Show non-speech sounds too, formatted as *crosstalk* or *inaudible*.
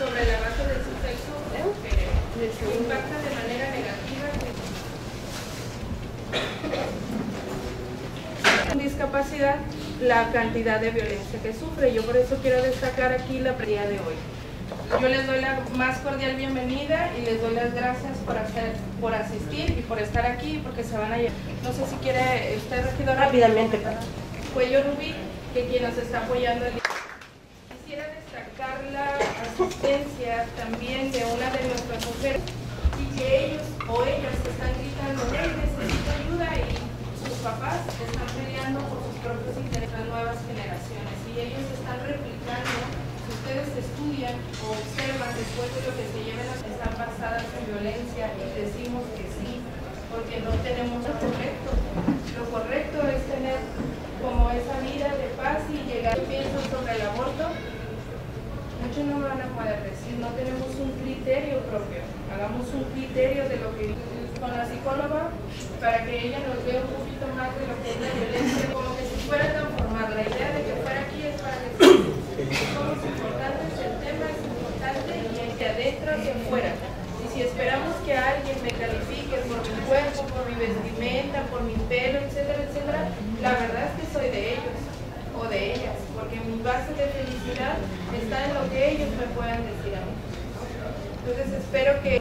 sobre la base de su sexo que impacta de manera negativa. Con discapacidad, la cantidad de violencia que sufre. Yo por eso quiero destacar aquí la día de hoy. Yo les doy la más cordial bienvenida y les doy las gracias por, hacer, por asistir y por estar aquí porque se van a llevar. No sé si quiere usted, regidor, rápidamente. Cuello Rubí, que quien nos está apoyando el asistencia también de una de nuestras mujeres y que ellos o ellas están gritando, hey, necesito ayuda y sus papás están peleando por sus propios intereses, las nuevas generaciones y ellos están replicando si ustedes estudian o observan después de lo que se lleven, están basadas en violencia y decimos que sí, porque no tenemos lo correcto. Lo correcto es tener como esa vida de paz y llegar. Aborto, no van a poder decir, no tenemos un criterio propio, hagamos un criterio de lo que con la psicóloga para que ella nos dé un poquito más de lo que es la violencia, como que si fuera tan formal. La idea de que fuera aquí es para que *coughs* somos importantes, el tema es importante y es de adentro hacia afuera. Y si esperamos que alguien me califique por mi cuerpo, por mi vestimenta, por mi pelo, etcétera, etcétera, la verdad es que soy de ellos o de ellas, porque mi base de felicidad está en lo que puedan decir a mí. Entonces espero que